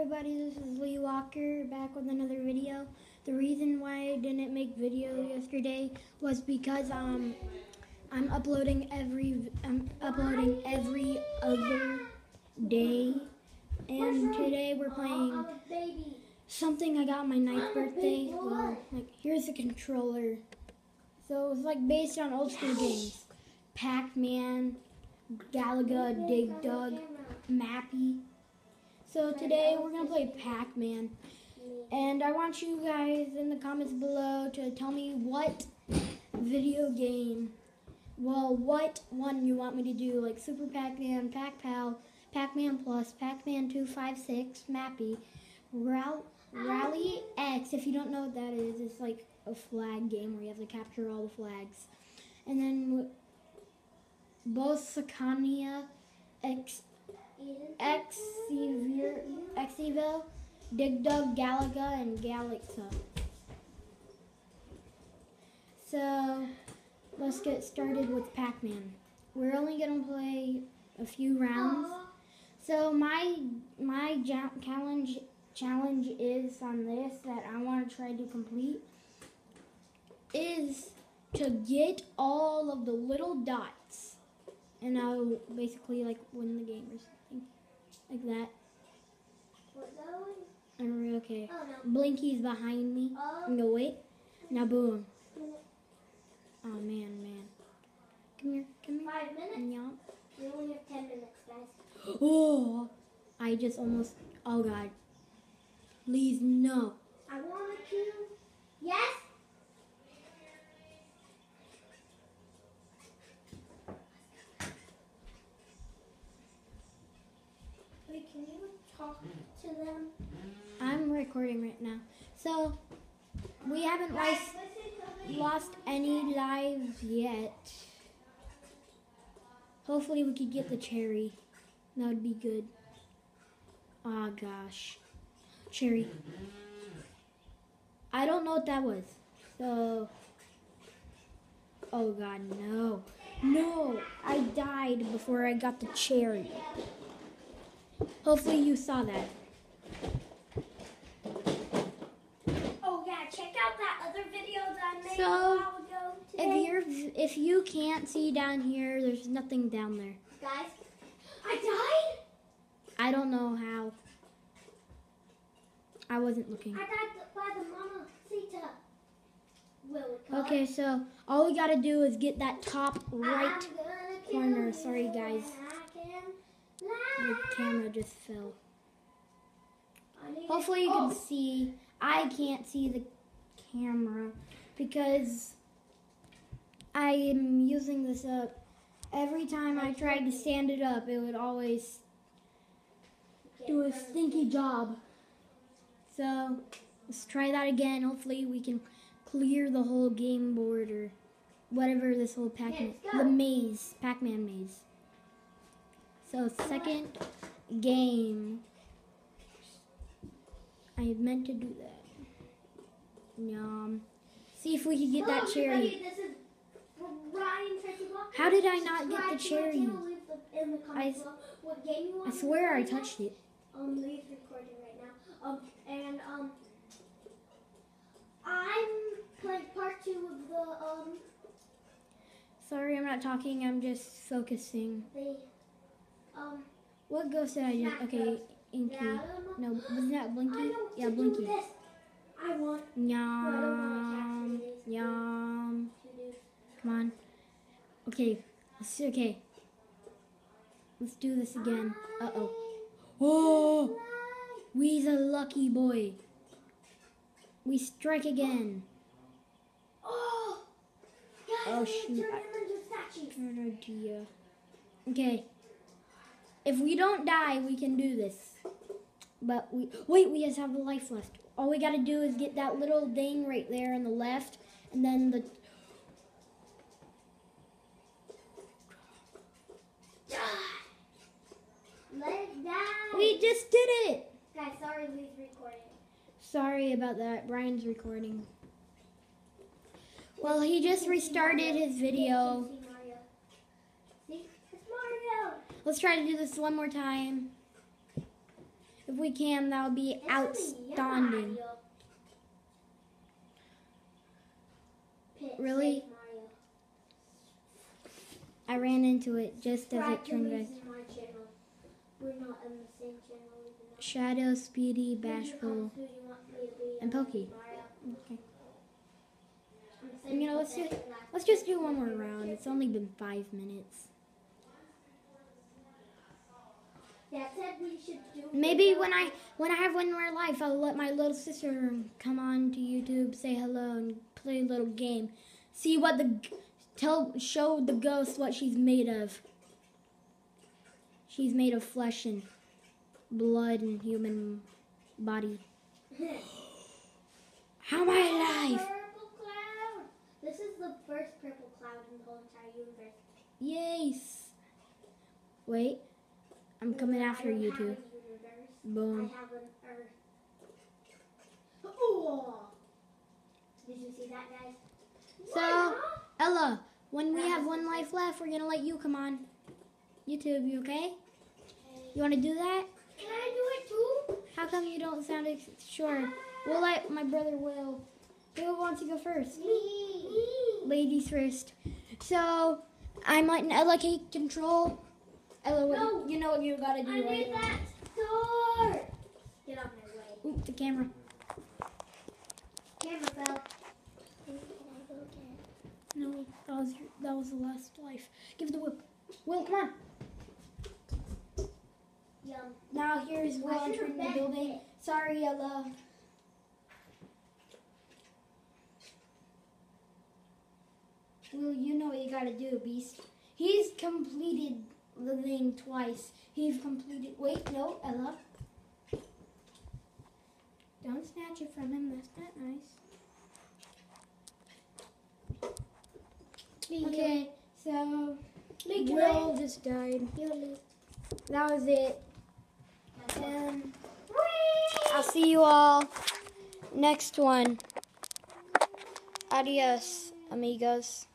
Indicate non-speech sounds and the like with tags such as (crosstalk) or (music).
everybody, this is Lee Walker back with another video. The reason why I didn't make video yesterday was because um I'm uploading every I'm uploading every other day, and today we're playing something I got on my ninth birthday. Well, like here's the controller. So it's like based on old school games, Pac-Man, Galaga, Dig Dug, Mappy. So today we're gonna play Pac-Man, and I want you guys in the comments below to tell me what video game, well, what one you want me to do, like Super Pac-Man, Pac-Pal, Pac-Man Plus, Pac-Man 256, Mappy, Ral- Rally X. If you don't know what that is, it's like a flag game where you have to capture all the flags, and then both Sakania X Exeville, Exeville, Dig Dug, Galaga, and Galaxa. So let's get started with Pac-Man. We're only gonna play a few rounds. So my my challenge challenge is on this that I want to try to complete is to get all of the little dots, and I'll basically like win the game or something like that. I'm really okay. Oh Blinky's behind me. no. No wait. Now boom. Oh man, man. Come here, come here. Five minutes? Yum. We only have ten minutes, guys. Oh, I just almost. Oh god. Please no. I want to. Yes. Can you talk to them? I'm recording right now. So we haven't Guys, lost listen to me. lost any lives yet. Hopefully we could get the cherry. That would be good. Oh gosh. Cherry. I don't know what that was. So Oh god, no. No! I died before I got the cherry. Hopefully you saw that. Oh yeah, check out that other video that I made So, a while ago today. If you're if you can't see down here, there's nothing down there. Guys, I died. I don't know how. I wasn't looking. I died by the Mama Sita. Okay, so all we gotta do is get that top right. I'm gonna kill corner. Sorry, guys. The camera just fell. Hopefully you oh, can see. I can't see the camera because I am using this up. Every time I tried to stand it up, it would always do a stinky job. So let's try that again. Hopefully we can clear the whole game board or whatever this whole Pac-Man, the maze, Pac-Man maze. So second game. I meant to do that. Yum. See if we can get that cherry. This is Ryan How did I not get the cherry? the- in the I- what game you I swear I touched it. Um, Lee's recording right now. Um, and um, I'm playing part two of the um Sorry, I'm not talking. I'm just focusing. the um. What ghost did I just? Okay. Inky. No, wasn't that I Blinky? Yeah, do Blinky. I want Yum. Yum. Come on. Okay. Let's okay. Let's do this again. Uh oh. Oh, we's a lucky boy. We strike again. Oh, guys, Oh, shoot. turned him into statues. Good idea. Okay. If we don't die, we can do this. But we wait. We just have the life left. All we gotta do is get that little thing right there on the left, and then the Let it die. we just did it. Guys, sorry, Lee's recording. Sorry about that. Brian's recording. Well, he just restarted his video. See Mario. See, it's Mario. Let's try to do this one more time. If we can, that would be It's gonna be outstanding. Really? I ran into it just as it turned red. losing my channel. We're not on the same channel even though. Shadow, Speedy, Who do you Bashful. want- who do you want me to be and Pokey. Okay. And, you know, let's just let's just do one more round. It's only been five minutes. Dad said we should do. Maybe when I when I have one more life, I'll let my little sister come on to YouTube, say hello, and play a little game. See what the tell show the ghost what she's made of. She's made of flesh and blood and human body. (gasps) How am I alive? Purple cloud. This is the first purple cloud in the whole entire universe. Yes. Wait, I'm coming after you two. a universe. I Boom. have an Earth. Did you see that, guys? So- Ella, when we have one life left, we're gonna let you come on. YouTube, you okay? You wanna do that? Can I do it too? How come you don't sound sure? We'll let my brother Will. Who wants to go first? Me. Ladies first. So I'm letting Ella take control. Ella, No. you know what you gotta do, I right? need that door. Get out my way. Oop, the camera. Camera fell. No, that was your, that was the last life. Give it the whip. Will, come on. Yum. Now here's Will entering the building. it. Sorry, Ella. Will, you know what you gotta do, Beast. He's completed the thing twice. He's completed. Wait, no, Ella. Don't snatch it from him. That's not nice. Okay, so Will just died. That was it. And I'll see you all next one. Adios, amigos.